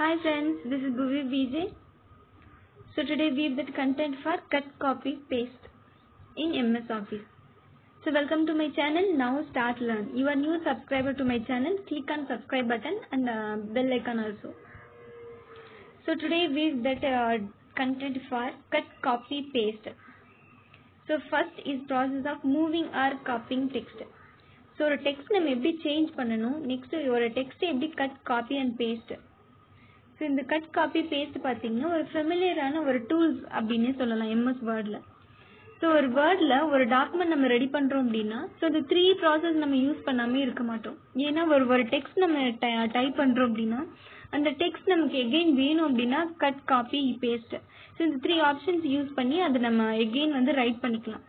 Hi friends, this is Bhuvi BJ. So today we have the content for cut, copy, paste in MS Office. So welcome to my channel. Now start learn. You are new subscriber to my channel. Click on subscribe button and uh, bell icon also. So today we have that uh, content for cut, copy, paste. So first is process of moving or copying text. So ஒரு text நம்ம எப்படி change பண்ணணும் next ஒரு text எப்படி cut copy and paste So இந்த cut copy paste பார்த்தீங்கன்னா ஒரு ஃபெமிலியரான ஒரு டூல்ஸ் அப்படின்னே சொல்லலாம் எம்எஸ் வேர்டில் ஸோ ஒரு வேர்டில் ஒரு டாக்குமெண்ட் நம்ம ரெடி பண்ணுறோம் அப்படின்னா ஸோ இந்த த்ரீ ப்ராசஸ் நம்ம யூஸ் பண்ணாமே இருக்க மாட்டோம். ஏன்னா ஒரு ஒரு டெக்ஸ்ட் நம்ம டைப் பண்ணுறோம் அப்படின்னா அந்த டெக்ஸ்ட் நமக்கு எகெயின் வேணும் அப்படின்னா கட் காப்பி பேஸ்ட் ஸோ இந்த த்ரீ ஆப்ஷன்ஸ் யூஸ் பண்ணி அதை நம்ம எகெயின் வந்து ரைட் பண்ணிக்கலாம்.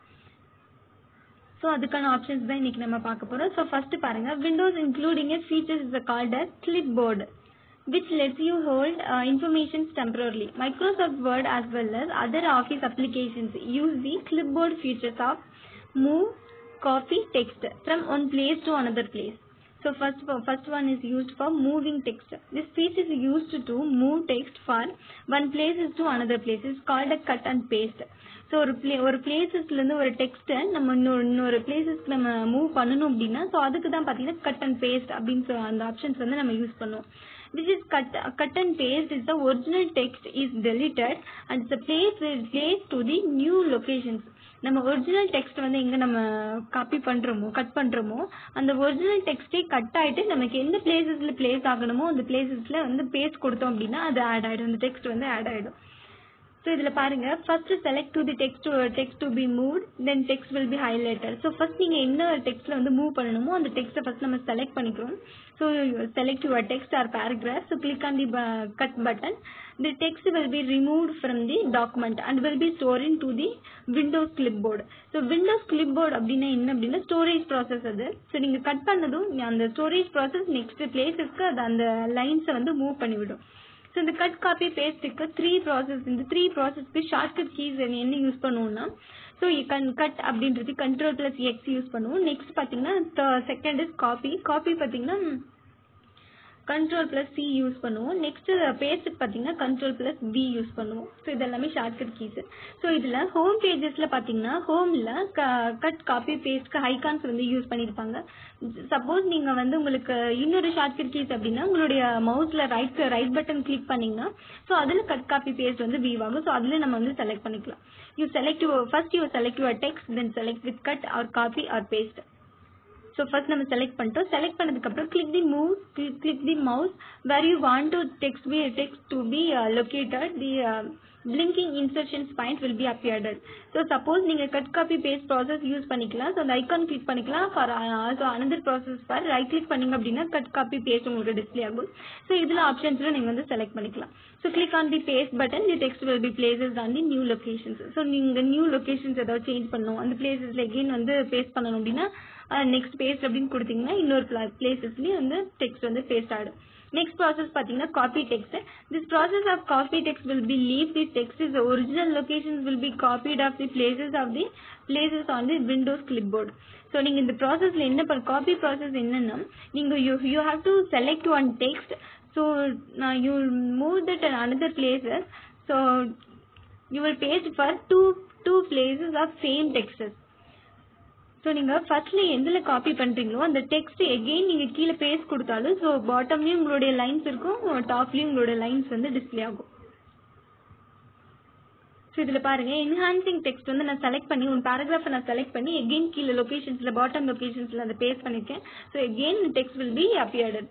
ஸோ அதுக்கான ஆப்ஷன்ஸ் தான் இன்னைக்கு நம்ம பார்க்க போகிறோம் ஸோ ஃபர்ஸ்ட் பாருங்க Windows including features is called as clipboard which lets you hold uh, information temporarily. Microsoft Word as well as other Office applications use the clipboard features of move, copy text from one place to another place. So first first one is used for moving text. This feature is used to move text from one place to another place. It's called a cut and paste. So ஒரு place ஒரு பிளேசஸ்லேருந்து ஒரு டெக்ஸ்ட்டை நம்ம இன்னொரு இன்னொரு பிளேசஸ்க்கு நம்ம move பண்ணணும் அப்படின்னா ஸோ அதுக்கு தான் பார்த்தீங்கன்னா கட் அண்ட் பேஸ்ட் அப்படின்னு அந்த ஆப்ஷன்ஸ் வந்து நம்ம யூஸ் பண்ணுவோம் this is cut cut and paste is the original text is deleted and the place will place to the new locations. நம்ம ஒரிஜினல் டெக்ஸ்ட் வந்து எங்க நம்ம காப்பி பண்றோமோ கட் பண்றோமோ அந்த ஒரிஜினல் டெக்ஸ்டே கட் ஆயிட்டு நமக்கு எந்த பிளேசஸ்ல பிளேஸ் ஆகணுமோ அந்த பிளேசஸ்ல வந்து பேஸ்ட் கொடுத்தோம் அப்படின்னா அது ஆட் ஆயிடும். அந்த டெக்ஸ்ட் வந்து ஆட் ஆயிடும். ஸோ இதில் பாருங்க. First select to the text text to be move then text will be highlighted so first நீங்கள் என்ன டெக்ஸ்ட்ல வந்து மூவ் பண்ணணுமோ அந்த டெக்ஸ்ட்டை ஃபர்ஸ்ட் நம்ம செலக்ட் பண்ணிக்கிறோம். So select your text or paragraph so click on the cut button the text will be removed from the document and will be storing to the Windows clipboard so Windows clipboard அப்படின்னா என்ன அப்படின்னா storage process அது. So நீங்கள் cut பண்ணதும் அந்த storage process next பிளேசஸ்க்கு அது அந்த லைன்ஸை வந்து மூவ் பண்ணிவிடும். ஸோ இந்த கட் காப்பி பேஸ்ட்டுக்கு த்ரீ ப்ராசஸ் இந்த த்ரீ ப்ராசஸ்க்கு ஷார்ட்கட் கீஸ் என்ன யூஸ் பண்ணுவோம்னா ஸோ கன் கட் அப்படின்றது கண்ட்ரோல் பிளஸ் எக்ஸ் யூஸ் பண்ணுவோம். நெக்ஸ்ட் பார்த்தீங்கன்னா செகண்ட் இஸ் காப்பி காப்பி பார்த்தீங்கன்னா கண்ட்ரோல் பிளஸ் சி யூஸ் பண்ணுவோம். நெக்ஸ்ட் பேஜுக்கு பார்த்தீங்கன்னா கண்ட்ரோல் பிளஸ் பி யூஸ் பண்ணுவோம். ஸோ இதெல்லாமே ஷார்ட்கட் கீஸு ஸோ இதில் ஹோம் பேஜஸில் பார்த்தீங்கன்னா ஹோமில் க கட் காப்பி பேஸ்ட்க்கு ஹைகான்ஸ் வந்து யூஸ் பண்ணியிருப்பாங்க சப்போஸ் நீங்கள் வந்து உங்களுக்கு இன்னொரு ஷார்ட்கட் கீஸ் அப்படின்னா உங்களுடைய மவுஸில் ரைட் ரைட் பட்டன் கிளிக் பண்ணிங்கன்னா ஸோ அதில் கட் காப்பி பேஸ்ட் வந்து வியூ ஆகும் ஸோ அதில் நம்ம வந்து செலக்ட் பண்ணிக்கலாம். You select first you select your text then select with cut or copy or paste so first நம்ம செலக்ட் பண்ணிட்டோம். செலக்ட் பண்ணதுக்கப்புறம் click the move click the mouse where you want to text be text to be located the blinking insertions point will be appeared so suppose நீங்க cut copy paste process use பண்ணிக்கலாம் so அந்த icon click பண்ணிக்கலாம் for so another process for right click பண்ணிங்க அப்படின்னா cut copy paste உங்களுக்கு display ஆகும் so இதுல ஆப்ஷன்ஸ்ல நீங்க வந்து select பண்ணிக்கலாம் so click on the paste button the text will be places on the new locations so நீங்க new locations ஏதாவது change பண்ணணும் அந்த பிளேசஸ்ல again வந்து paste பண்ணணும் அப்படின்னா நெக்ஸ்ட் பேஸ்ட் அப்படின்னு கொடுத்தீங்கன்னா இன்னொரு பிளேசஸ்லயும் வந்து டெக்ஸ்ட் வந்து பேஸ்ட் ஆகிடும் நெக்ஸ்ட் ப்ராசஸ் பார்த்தீங்கன்னா copy text this process of copy text will be leave the text is original locations will be copied of the places of the places on the Windows clipboard so நீங்கள் இந்த ப்ராசஸில் என்ன பண்ண copy process என்னன்னா நீங்கள் you you have to select one text so you move that another places so you will paste for two two places of same texts so நீங்கள் ஃபர்ஸ்ட்ல எதில் காப்பி பண்ணுறீங்களோ அந்த டெக்ஸ்ட் எகெயின் நீங்கள் கீழே பேஸ்ட் கொடுத்தாலும் ஸோ பாட்டம்லேயும் உங்களுடைய லைன்ஸ் இருக்கும் டாப்லேயும் உங்களுடைய லைன்ஸ் வந்து டிஸ்பிளே ஆகும். ஸோ இதில் பாருங்கள் என்ஹான்சிங் டெக்ஸ்ட் வந்து நான் செலக்ட் பண்ணி உன் பேராகிராஃபை நான் செலக்ட் பண்ணி எகெயின் கீழே லொகேஷன்ஸில் பாட்டம் லொகேஷன்ஸில் அதை பேஸ்ட் பண்ணியிருக்கேன் so again text will be appeared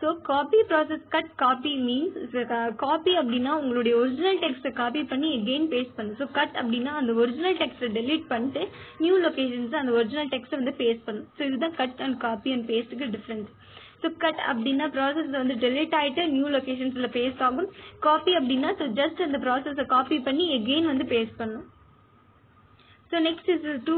so copy process cut copy means copy அப்படின்னா உங்களுடைய ஒரிஜினல் டெக்ஸ்ட்டை காப்பி பண்ணி எகெயின் பேஸ்ட் பண்ணும் ஸோ கட் அப்படின்னா அந்த ஒரிஜினல் டெக்ஸ்ட்டை டெலீட் பண்ணிட்டு நியூ லொக்கேஷன்ஸ் அந்த ஒரிஜினல் டெக்ஸ்ட்டை வந்து பேஸ்ட் பண்ணும் ஸோ இதுதான் கட் அண்ட் காப்பி அண்ட் பேஸ்ட்டுக்கு டிஃப்ரென்ஸ் ஸோ கட் அப்படின்னா ப்ராசஸ் வந்து டெலிட் ஆகிட்டு நியூ லொகேஷன்ஸில் பேஸ்ட் ஆகும். காப்பி அப்படின்னா ஸோ ஜஸ்ட் அந்த ப்ராசஸை காப்பி பண்ணி எகெயின் வந்து பேஸ்ட் பண்ணும். So next is two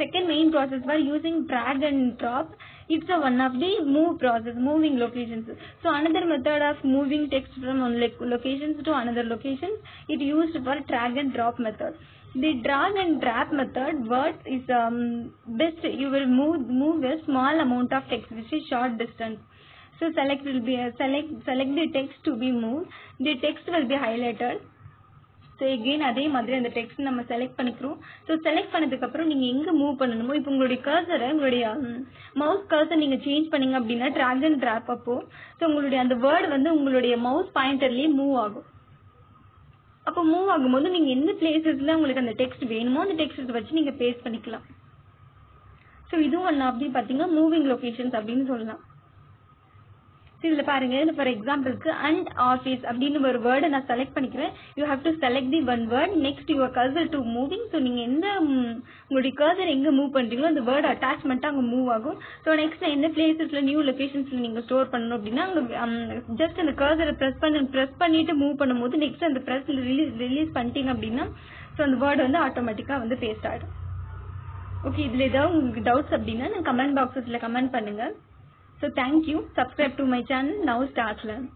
second main process for using drag and drop. It's a one of the move process moving locations so another method of moving text from one locations to another locations it used for drag and drop method the drag and drop method works is um, best you will move move a small amount of text which is short distance So select will be select select the text to be moved. The text will be highlighted. So again அதே மாதிரி அந்த text நம்ம select பண்ணிக்கிறோம். So select பண்ணதுக்கப்புறம் நீங்கள் எங்கே move பண்ணணுமோ இப்போ உங்களுடைய கர்சரை உங்களுடைய மவுஸ் கர்சர் நீங்கள் சேஞ்ச் பண்ணீங்க அப்படின்னா ட்ராக் அண்ட் ட்ராப் அப்போ ஸோ உங்களுடைய அந்த வேர்டு வந்து உங்களுடைய மவுஸ் பாயிண்டர்லயே மூவ் ஆகும். அப்போ மூவ் ஆகும்போது நீங்கள் எந்த பிளேசஸில் உங்களுக்கு அந்த டெக்ஸ்ட் வேணுமோ அந்த டெக்ஸ்ட் வச்சு நீங்கள் பேஸ்ட் பண்ணிக்கலாம். ஸோ இதுவும் ஒன்று அப்படி பார்த்தீங்கன்னா மூவிங் லொக்கேஷன்ஸ் அப்படின்னு சொல்லலாம். இதுல பாருங்க ஃபார் எக்ஸாம்பிளுக்கு அண்ட் ஆஃபீஸ் அப்படின்னு ஒரு வேர்டை நான் செலக்ட் பண்ணிக்கிறேன். You have to select the one word next your cursor to moving so நீங்க எந்த உங்களுடைய கர்சர் எங்க மூவ் பண்றீங்களோ அந்த வேர்டு அட்டாச்மெண்ட் அங்க மூவ் ஆகும். ஸோ நெக்ஸ்ட் எந்த பிளேசஸ்ல நியூ லொகேஷன்ஸ்ல நீங்க ஸ்டோர் பண்ணணும் அப்படின்னா அங்க um, ஜஸ்ட் அந்த கர்சரை ப்ரெஸ் பண்ணி ப்ரெஸ் பண்ணிட்டு மூவ் பண்ணும்போது நெக்ஸ்ட் அந்த ப்ரெஸ் ரிலீஸ் ரிலீஸ் பண்ணிட்டீங்க அப்படின்னா ஸோ அந்த வேர்டு வந்து ஆட்டோமேட்டிக்கா வந்து பேஸ்ட் ஆகிடும் ஓகே இதுல ஏதாவது உங்களுக்கு டவுட்ஸ் அப்படின்னா நான் comment பாக்ஸஸ்ல comment So thank you. Subscribe to my channel. Now start learn.